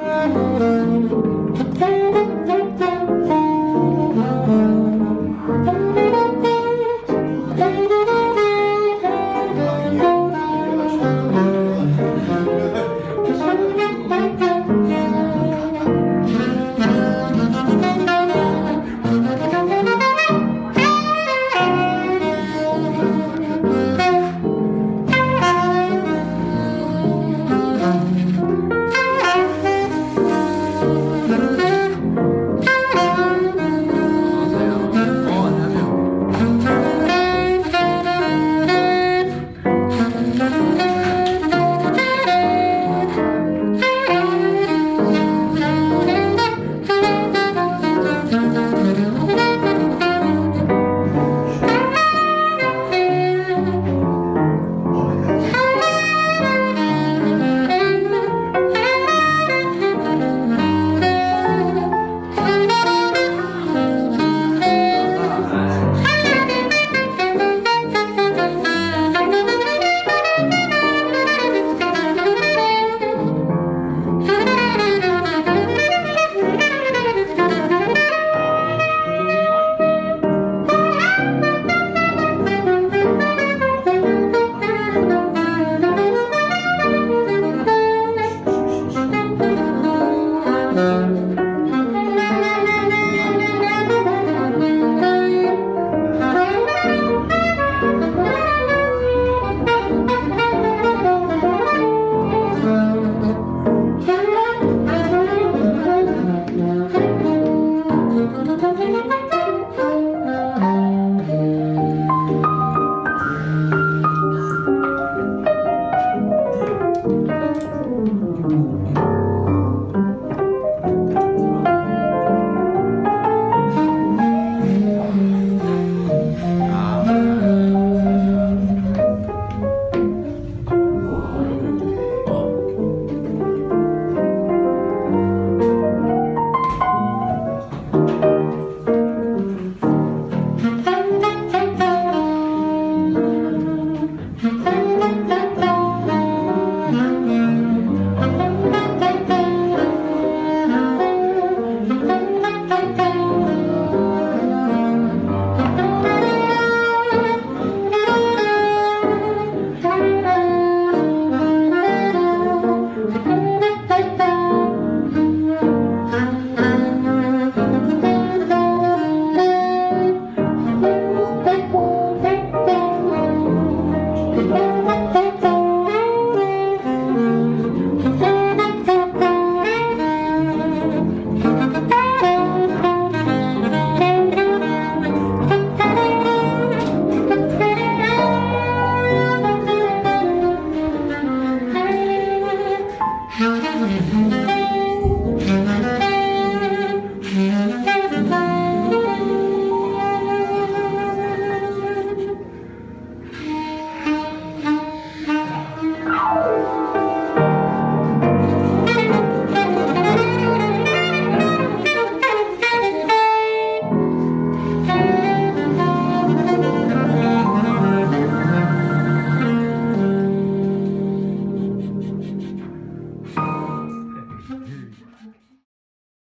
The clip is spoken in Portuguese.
Música